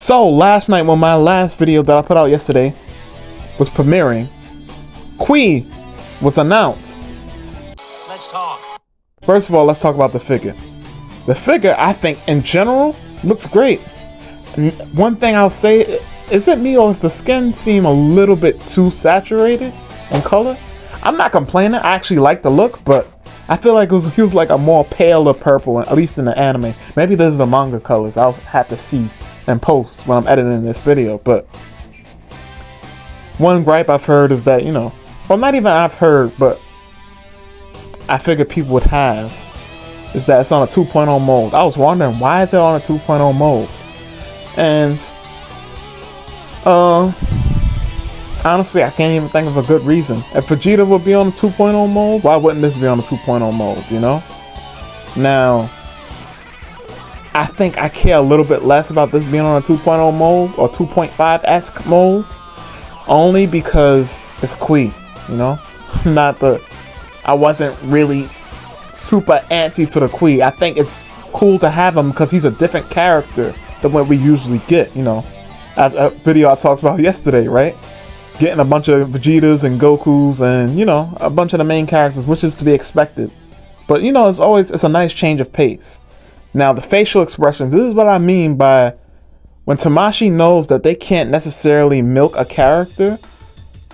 So last night when my last video that I put out yesterday was premiering, Cui was announced. Let's talk. First of all, let's talk about the figure. The figure, I think, in general, looks great. One thing I'll say, is it me or does the skin seem a little bit too saturated in color? I'm not complaining. I actually like the look, but I feel like it was, he was like a more paler purple, at least in the anime. Maybe this is the manga colors. I'll have to see and post when I'm editing this video. But one gripe I've heard is that, you know, well, not even I've heard, but I figured people would have is that it's on a 2.0 mode. I was wondering why is it on a 2.0 mode? And uh honestly, I can't even think of a good reason. If Vegeta would be on a 2.0 mode, why wouldn't this be on a 2.0 mode, you know? Now, I think I care a little bit less about this being on a 2.0 mold or 2.5-esque mold only because it's Cui, you know? Not the I wasn't really super anti for the Cui. I think it's cool to have him because he's a different character than what we usually get, you know. A video I talked about yesterday, right? Getting a bunch of Vegetas and Gokus and, you know, a bunch of the main characters, which is to be expected. But, you know, it's always, it's a nice change of pace. Now, the facial expressions, this is what I mean by when Tamashii knows that they can't necessarily milk a character,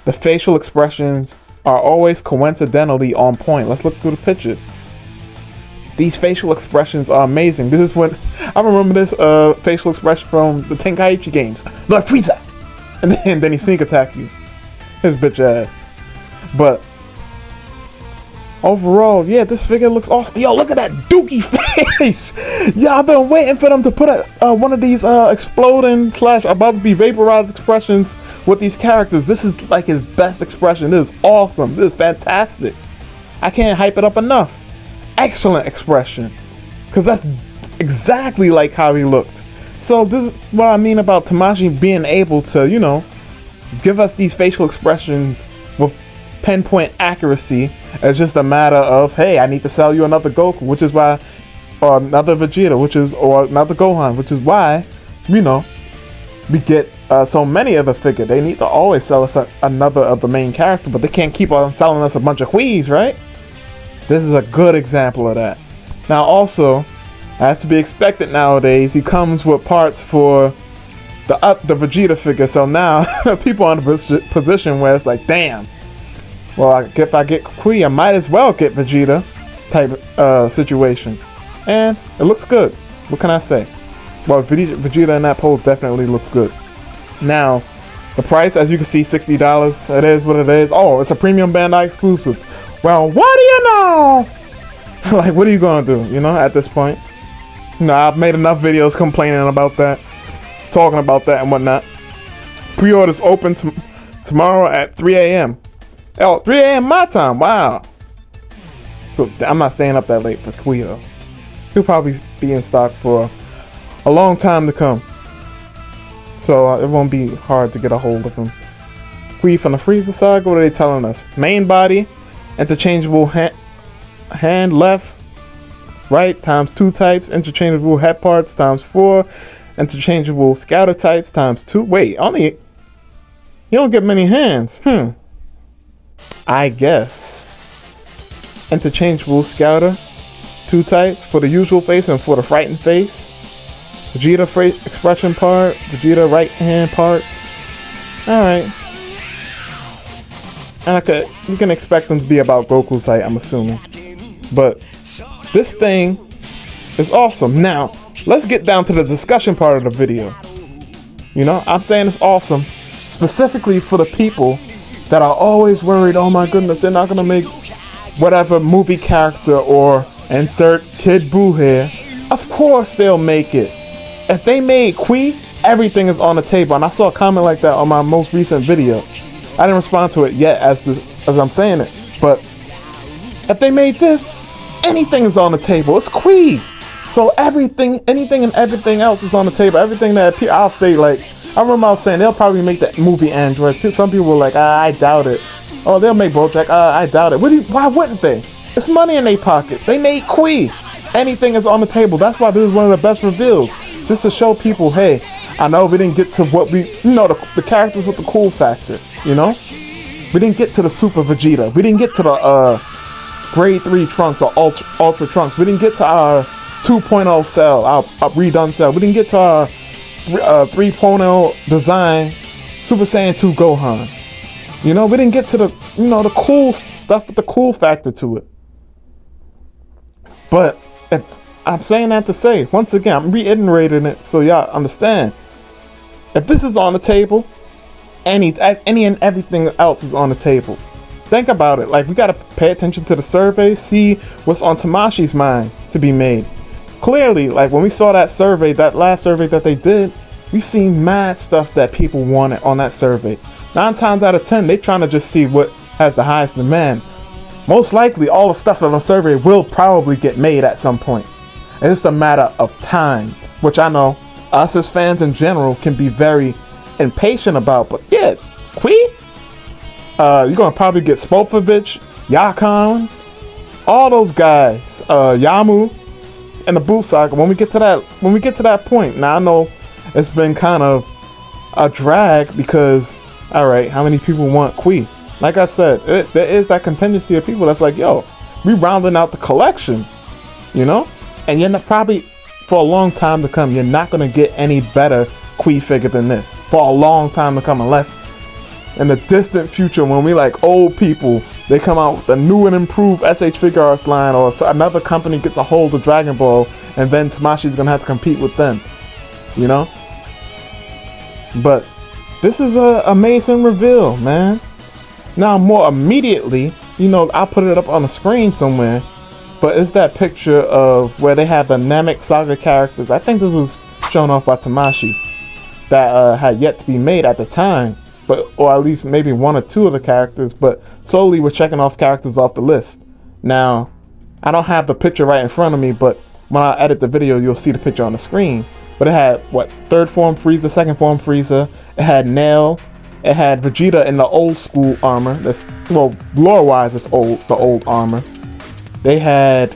the facial expressions are always coincidentally on point. Let's look through the pictures. These facial expressions are amazing. This is when I remember this uh, facial expression from the Tenkaichi games. Lord Frieza! And then, then he sneak attack you. His bitch ass. But overall, yeah, this figure looks awesome. Yo, look at that dookie face! Yeah, I've been waiting for them to put a, uh, one of these uh, exploding slash about to be vaporized expressions with these characters. This is like his best expression. This is awesome. This is fantastic. I can't hype it up enough. Excellent expression. Because that's exactly like how he looked. So this is what I mean about Tamashii being able to, you know, give us these facial expressions with pinpoint accuracy. It's just a matter of, hey, I need to sell you another Goku, which is why, or another Vegeta, which is, or another Gohan, which is why, you know, we get uh, so many of the figure. They need to always sell us a, another of the main character, but they can't keep on selling us a bunch of Whis, right? This is a good example of that. Now, also, as to be expected nowadays, he comes with parts for the up the Vegeta figure. So now people are in a position where it's like, damn. Well, if I get Cui, I might as well get Vegeta type uh, situation, and it looks good. What can I say? Well, Vegeta, in that pose definitely looks good. Now, the price, as you can see, sixty dollars. It is what it is. Oh, it's a premium Bandai exclusive. Well, what do you know? like, what are you gonna do? You know, at this point. No, I've made enough videos complaining about that, talking about that and whatnot. Pre-orders open to tomorrow at 3 a.m. Oh, 3 a.m. my time. Wow. So I'm not staying up that late for Quio. He'll probably be in stock for a long time to come. So uh, it won't be hard to get a hold of him. Qui from the Frieza Saga, what are they telling us? Main body, interchangeable ha- hand left, right times two types, interchangeable head parts times four, interchangeable scouter types times two. Wait, only you don't get many hands. Hmm. I guess. Interchangeable scouter, two types for the usual face and for the frightened face. Vegeta fra- expression part, Vegeta right hand parts. Alright. And I could you can expect them to be about Goku's height, I'm assuming. But this thing is awesome. Now, let's get down to the discussion part of the video. You know, I'm saying it's awesome specifically for the people that are always worried, oh my goodness, they're not gonna make whatever movie character or insert Kid Buu here. Of course they'll make it. If they made Cui, everything is on the table. And I saw a comment like that on my most recent video. I didn't respond to it yet as the as I'm saying it. But if they made this, anything is on the table. It's Cui. So everything, anything and everything else is on the table. Everything that I'll say like, I remember I was saying they'll probably make that movie Android. Some people were like, ah, I doubt it. Oh, they'll make Bojack. Uh, I doubt it. What do you, why wouldn't they? It's money in their pocket. They made Cui. Anything is on the table. That's why this is one of the best reveals. Just to show people, hey, I know we didn't get to what we, you know, the, the characters with the cool factor, you know? We didn't get to the Super Vegeta. We didn't get to the uh, Grade 3 Trunks or Ultra, Ultra Trunks. We didn't get to our 2.0 Cell, our, our redone Cell. We didn't get to our uh, 3.0 design Super Saiyan 2 Gohan. You know, we didn't get to the, you know, the cool stuff with the cool factor to it. But I'm saying that to say, once again, I'm reiterating it so y'all understand. If this is on the table, any any and everything else is on the table. Think about it. Like we gotta pay attention to the survey, see what's on Tamashii's mind to be made. Clearly, like when we saw that survey, that last survey that they did, we've seen mad stuff that people wanted on that survey. Nine times out of ten, they're trying to just see what has the highest demand. Most likely, all the stuff on the survey will probably get made at some point. It's just a matter of time, which I know us as fans in general can be very impatient about. But yeah, Cui, uh, you're gonna probably get Spopovich, Yakon, all those guys, uh, Yamu, and the Buu Saga. When we get to that, when we get to that point, now I know it's been kind of a drag because, all right, how many people want Cui? Like I said, it, there is that contingency of people that's like, yo, we rounding out the collection, you know, and you're not probably for a long time to come. You're not gonna get any better Cui figure than this for a long time to come, unless in the distant future when we like old people, they come out with a new and improved SH Figuarts line, or another company gets a hold of Dragon Ball, and then Tamashii's gonna have to compete with them. You know. But this is a amazing reveal, man. Now more immediately, you know, I'll put it up on the screen somewhere. But it's that picture of where they have the Namek Saga characters. I think this was shown off by Tamashii that uh, had yet to be made at the time, but or at least maybe one or two of the characters. But slowly we're checking off characters off the list. Now, I don't have the picture right in front of me, but when I edit the video, you'll see the picture on the screen. But it had what third form Frieza, second form Frieza. It had Nail. It had Vegeta in the old school armor. That's well, lore-wise, it's old, the old armor. They had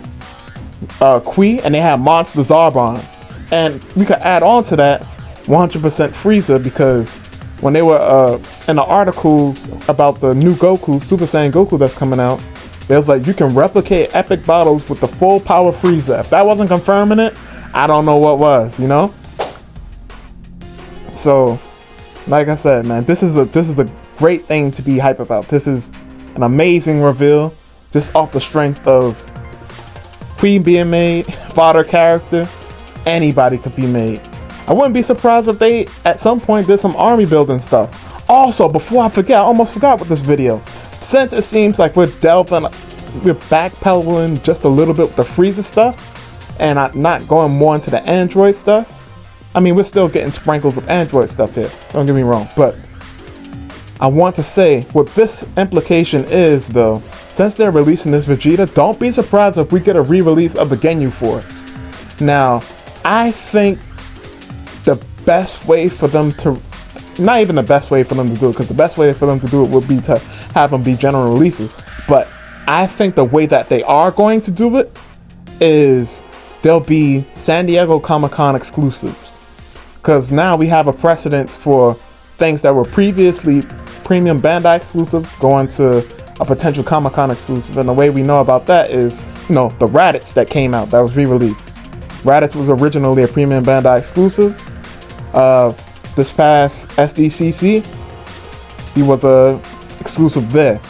uh, Cui, and they had Monster Zarbon. And we could add on to that 100% Frieza because when they were uh, in the articles about the new Goku, Super Saiyan Goku that's coming out, was like you can replicate epic battles with the full power Frieza. If that wasn't confirming it, I don't know what was, you know? So, like I said, man, this is a this is a great thing to be hype about. This is an amazing reveal, just off the strength of Queen being made, fodder character, anybody could be made. I wouldn't be surprised if they at some point did some army building stuff. Also, before I forget, I almost forgot with this video. Since it seems like we're delving, we're backpedaling just a little bit with the Frieza stuff, and I'm not going more into the Android stuff. I mean, we're still getting sprinkles of Android stuff here. Don't get me wrong, but I want to say what this implication is, though. Since they're releasing this Vegeta, don't be surprised if we get a re-release of the Ginyu Force. Now, I think the best way for them to not even the best way for them to do it because the best way for them to do it would be to have them be general releases but i think the way that they are going to do it is they'll be san diego comic-con exclusives because now we have a precedence for things that were previously premium bandai exclusive going to a potential comic-con exclusive and the way we know about that is you know the raditz that came out that was re-released raditz was originally a premium bandai exclusive uh, this past SDCC, he was a exclusive there.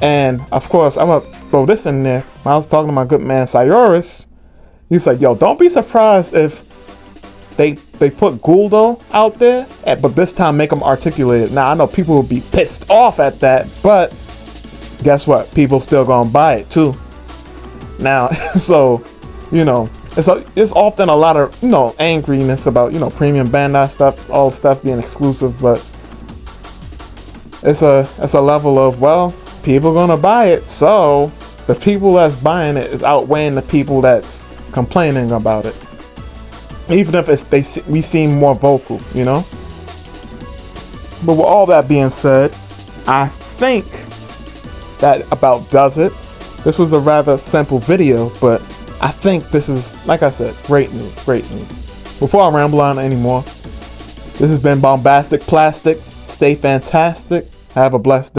And of course, I'm gonna throw this in there. When I was talking to my good man Cyrus, he's like, "Yo, don't be surprised if they they put Guldo out there, eh, but this time make them articulated." Now I know people will be pissed off at that, but guess what? People still gonna buy it too. Now, so you know, it's a, it's often a lot of you know angriness about you know premium Bandai stuff, all stuff being exclusive, but it's a it's a level of well, people gonna buy it, so the people that's buying it is outweighing the people that's complaining about it. Even if it's they we seem more vocal, you know. But with all that being said, I think that about does it. This was a rather simple video, but I think this is, like I said, great news, great news. Before I ramble on anymore, This has been Bombastic Plastic. Stay fantastic. Have a blessed day.